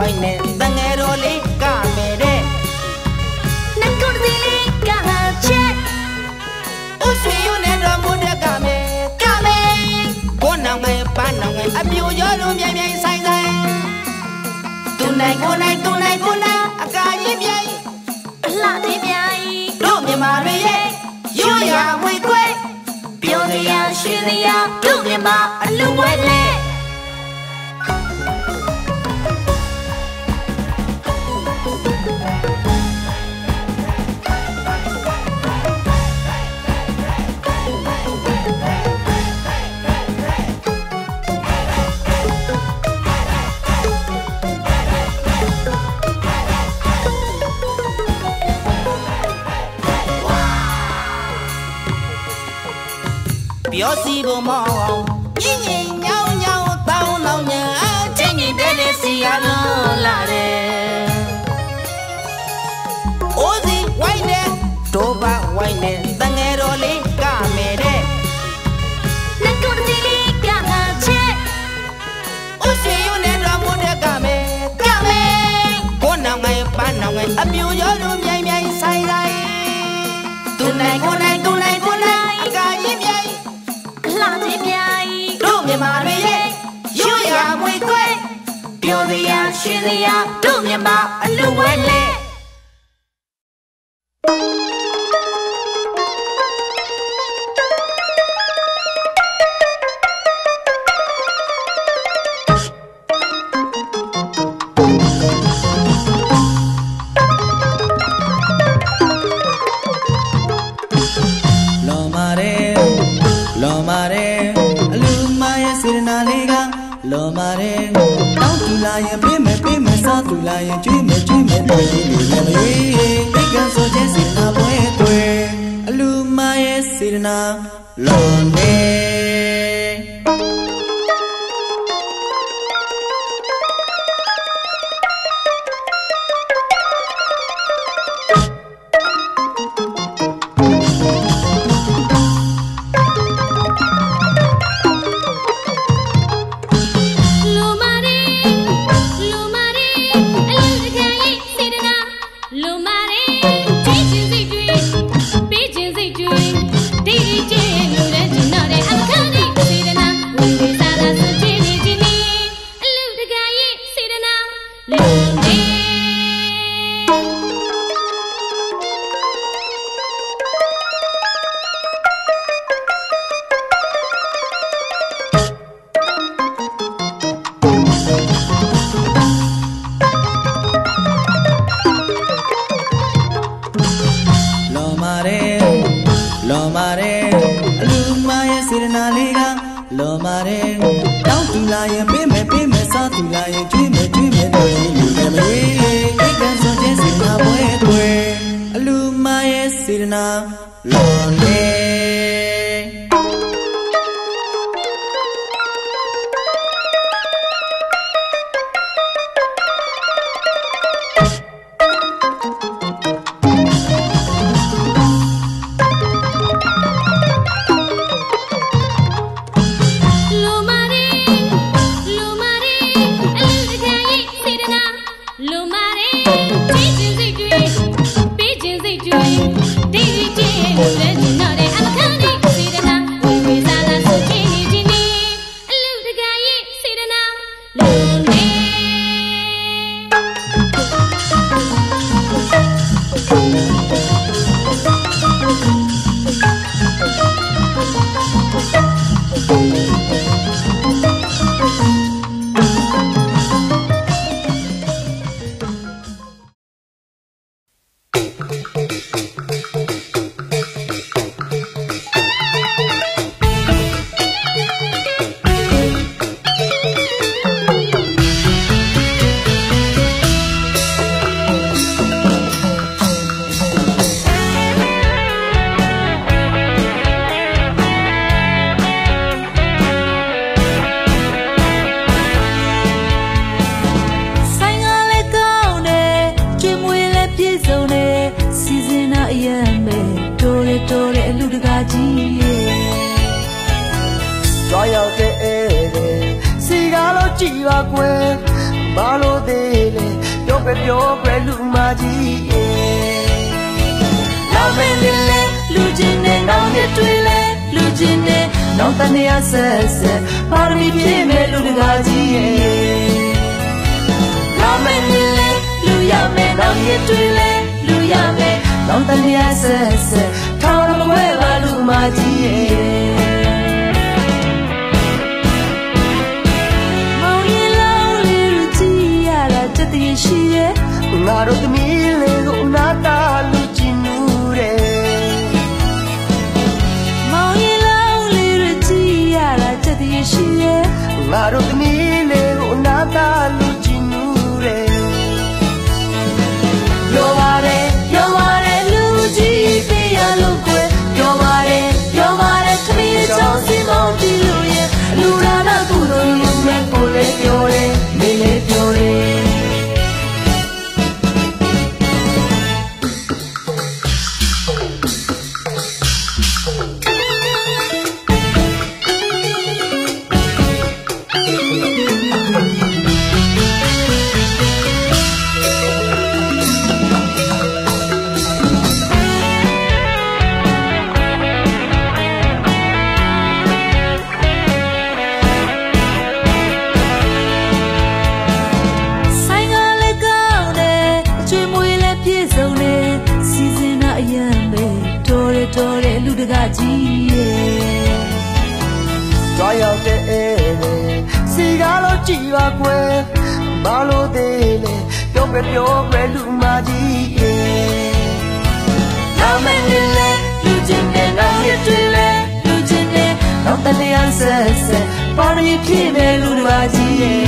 ဝိုင်းနေတငယ်တော်လေးကမယ်တဲ့နတ်ကိုဒီလေးကဟာချက်ဥဆွေယူနေတော်မူတဲ့ကမယ်ကမယ်ကိုနောင်ငယ်ပန်းနောင်ငယ်အပြိုရောလုံးမြိုင်မြိုင်ဆိုင်ဆိုင်သူနိုင်ကိုနိုင်သူနိုင်ကိုနိုင်အကာရင်မြိုင်အလှသေးပြိုင်တို့မြန်မာတွေရဲ့ရိုးရာဝေခွဲပြောစရာရှိစရာတို့မြမအလူဝဲလဲ ပြောစီဖို့မအောင်ညင်ညင်ညောင်းညောင်းတောင်းတောင်းညာချင်းချင်းတဲ့တဲ့စီရလို့လာတယ်အိုးစီဝိုင်းနေတို့ပါဝိုင်းနေတငယ်တော်လေးကမယ်တဲ့နတ်ကိုဒီလေးကဟာချက်ဥဆွေယူနေတော်မူတဲ့ကမယ်ကမယ်ကိုနောင်ငယ်ပန်းနောင်ငယ်အပြူရောတို့မြိုင်မြိုင်ဆိုင်ဆိုင်သူနိုင်ကို ရာရှိစရာတို့မြန်မာအလူဝဲလေလော် စေရနာလေးကလော်မာရဲတောင်းတူလာရင်ပေးမယ်ပေးမယ်စားတူလာရင်ကျွေးမယ်ကျွေးမယ်လို့ရှိလို့လည်းမရွေးအိတ်ကဆိုတဲ့စေရနာပွဲတွေ့အလူမရဲ့စေရနာလော်နေလူ ပြည့်စုံတဲ့စီစဉ်နာအယံမဲ့တော်ရတော်ရအလူတကာကြီးရဲ့ကြွားရောက်တဲ့ဧည့်သည်စီကားလို့ကြည်ပါကွယ်မလို့သေးလေပြောပဲပြောွယ်လူမကြီးရဲ့လာမယ်လေလူချင်းနဲ့နောက်နဲ့တွေ့လေလူချင်းနဲ့နောက်တနေ့ဆက်ဆက်ပါရမီပြည့်မဲ့လူတကာကြီးရဲ့လာမယ် ရမယ်နောက်နှစ်တွေလဲလူရမယ်နောက်တနေ့ဆက်ဆက်ထောင်မဝဲပါလူမကြီးရဲ့မောင်ရီလောင်းလေးလူကြည့်ရတာတတည်းရှိရဲ့ငါတို့သမီးလေးကိုနာတာလူကြည့်နူးတယ်မောင်ရီလောင်းလေးလူကြည့်ရတာတတည်းရှိရဲ့ငါတို့သမီးလေးကိုနာတာလူ ကာကြီးရဲ့ကြွားရောက်တဲ့အဲလေစီကားလို့ကြည်ပါကွယ်ဘာလို့သေးလဲပြောပဲပြောပဲလူမကြီးရဲ့လာမင်းလေးလေးလူချင်းနဲ့နောက်ရတွေ့လဲလူချင်းနဲ့နောက်တနေ့ဆက်ဆက်ပါရမီပြည့်မဲ့လူတကာကြီးရဲ့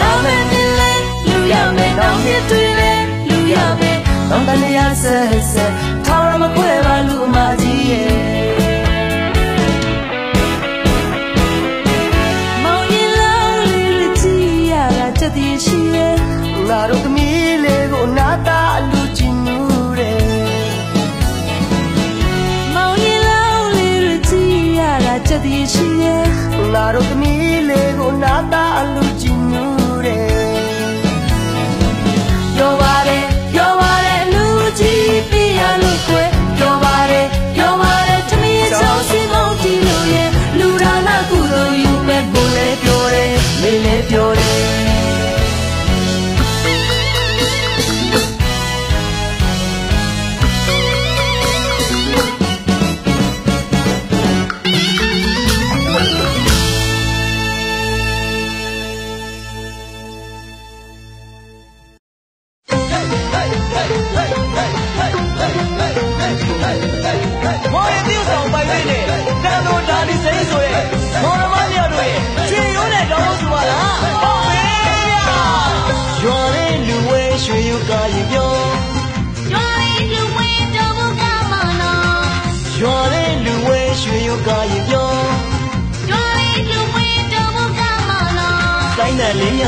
လာမင်းလေးလေးလူရမယ်နောက်ရတွေ့လဲလူရမယ် နောက်တနေ့ဆက်ဆက်ထောင်မခွဲပါလူမကြီးရဲ့မောင်ရီလောင်းလေးလူကြည့်ရတာတတည်းရှိရဲ့ငါတို့သမီးလေးကိုနာတာလူကြည့်နူးတယ်မောင်ရီလောင်းလေးလူကြည့်ရတာတတည်းရှိရဲ့ငါတို့သမီးလေးကိုနာတာလူ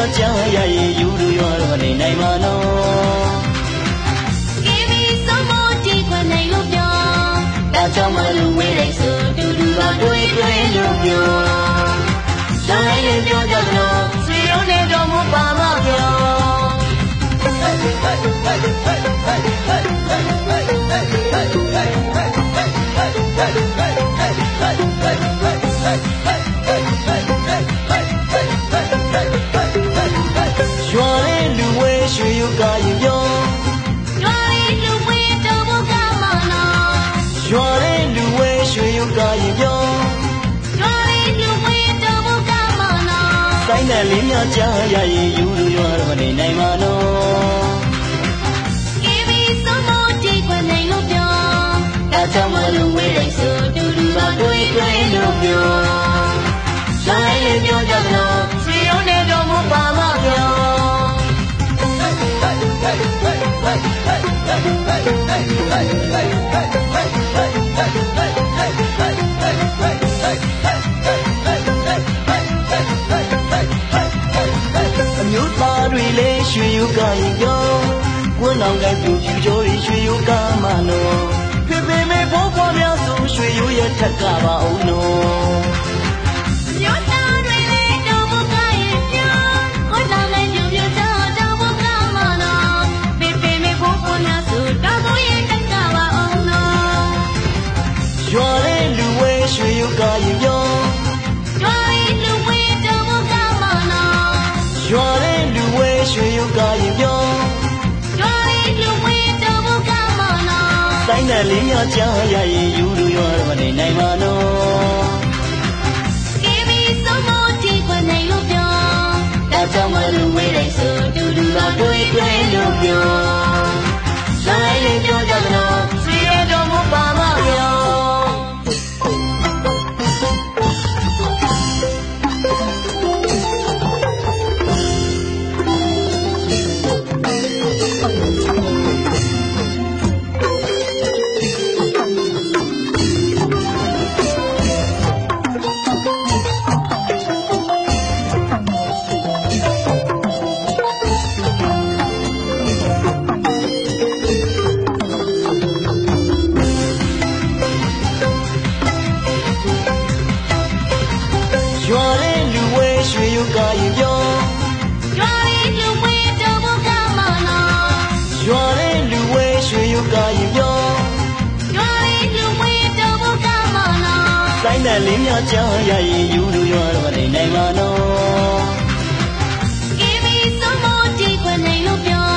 တဲ့လေးယောက်ျားရရင်ယူလူရွာတော့မနေနိုင်ပါနော်ကေမီစမောတီခွနိုင်လို့ပြောဒါကြောင့်မလူဝဲတဲ့ဆိုတူတူပါတွေ့တွေ့လို့ပြောတိုင်းလေးပြောကြတော့စီရုံးနဲ့ င်းတဲ့လေးများကြားရရင်ယူလူရွာတော့မနေနိုင်ပါနော်ကေမီစမောတီခွနိုင်လို့ပြောဒါကြောင့်မလူဝဲတဲ့ဆိုတူတူပါတွေ့တွေ့လို့ပြောတိုင်းလေးပြောကြတော့စီရုံးနဲ့တော့မပါမပြောအ သားတွေလေးရွှေယူကရင်ပြောကွန်းလောင်ကပြူပြူကျော်ရွှေယူကမနော်ဖေဖေမေဘိုးဘွားများဆိုရွှေယူရဲ့ထက်ကပါအောင်နော်ရွာလေးလူဝဲရွှေယူကရင်ပြော လူရွာတော့မနေနိုင်ပါနော်ကေမီဆုံးမတီခွန်နေလို့ပြောဒါကြောင့်မလူဝေးတိုင်းဆိုတူတူကတွေ့တွေ့လို့ နောတိုင်းတဲ့လင်းများကြားရရင်ယူလူရွာတော့မနေနိုင်ပါနော်ကေမီဆုံးမတီခွန်နေလို့ပြော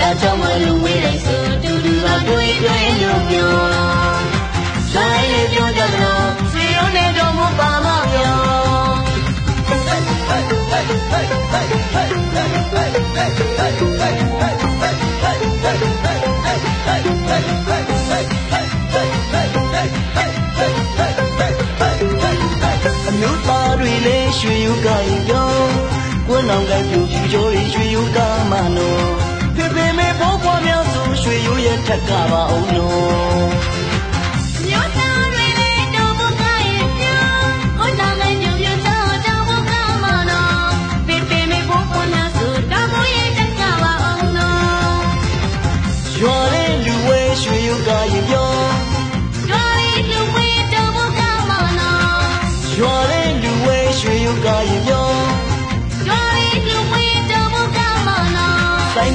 ဒါကြောင့်မလူဝေးတိုင်းဆိုတူတူကတွေ့တွေ့လို့ပြောဆိုင်လေးပြောကြမလို့စီရုံးနေတော်မူပါမပြော အမျိုးသားတွေလည်းရွှေရုပ်ကရင်ပြောကွန်းအောင်ကပြူပြူချိုးရွှေရုပ်ကမနော်ဖေဖေမေဘိုးဘွားများဆိုရွှေရုပ်ရဲ့ထက်ကပါအောင်နော်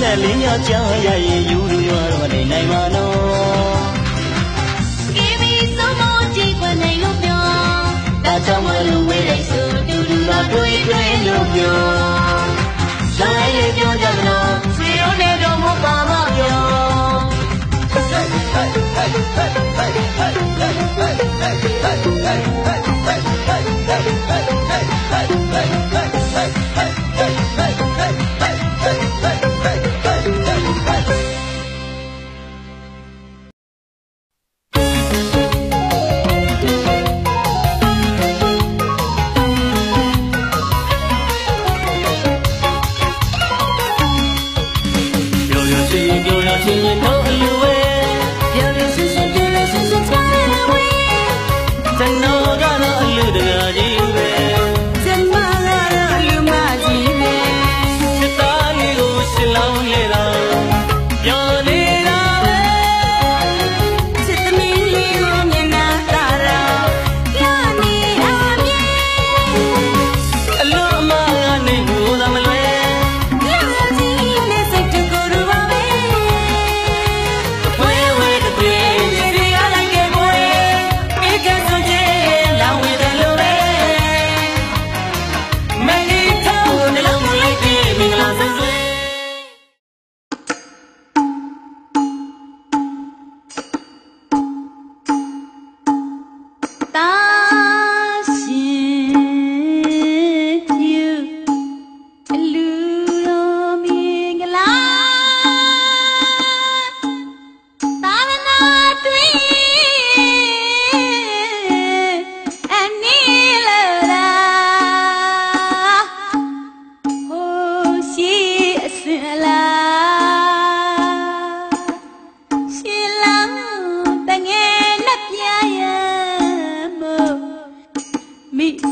တိုင်းတဲ့လင်းများကြားရရင်ယူလူရွာတော့မနေနိုင်ပါနော်ကေမီဆုံးမတီခွန်နေလို့ပြောဒါကြောင့်မလူဝေးတိုင်းဆိုတူတူကတွေ့တွေ့လို့ပြောဆိုင်လေးပြောကြမလို့စီရုံးနေတော်မူပါမပြောပြော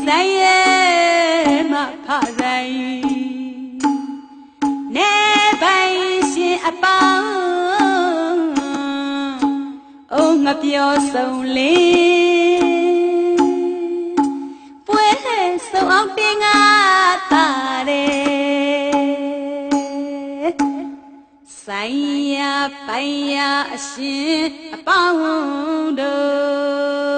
ဆိုင်ရဲ့မဖဆိုင်နေပိုင်ရှင်အပေါင်းအိုးငါပြောဆုံးလေးပွဲဆုံးအောင်တင်ငါတာတယ်ဆိုင်ရပိုင်ရအရှင်အပေါင်းတို့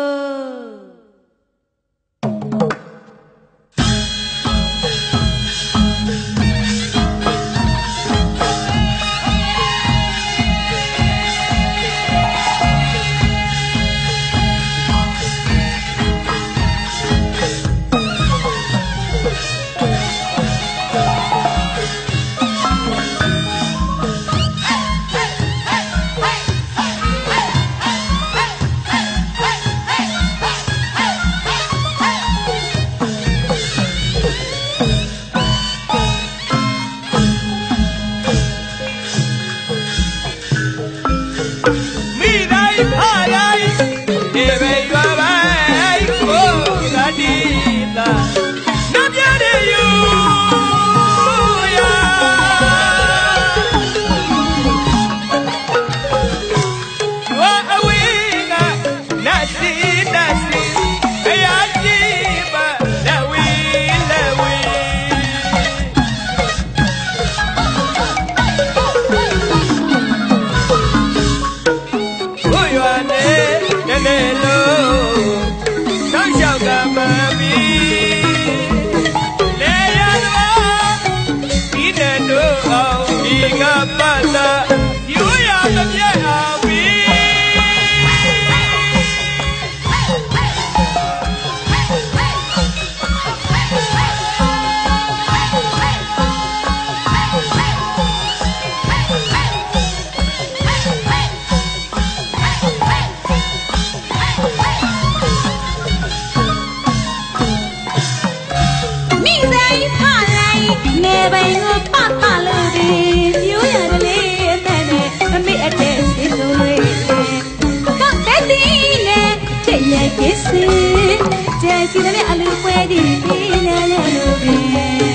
ကျန်စီတဲ့အလူပွဲဒီပြနေလေလို့ဒီ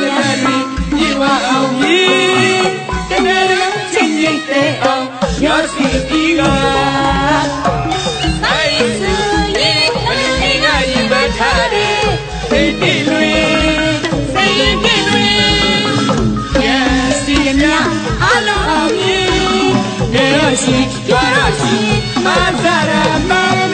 ပြည့်နေများပြီဒီဝအောင်ကြီးတနေ့လုံးချင်းရိတ်တဲ့အောင်ရောစီပြီးကဆိုင်စုရင်အလေးကရင်မထားတယ်စိတ်တိလွင်စိတ်တိလွင်ရစီမြအလုံးအောင်ကြီးနေရရှိကြရရှိမဆရာ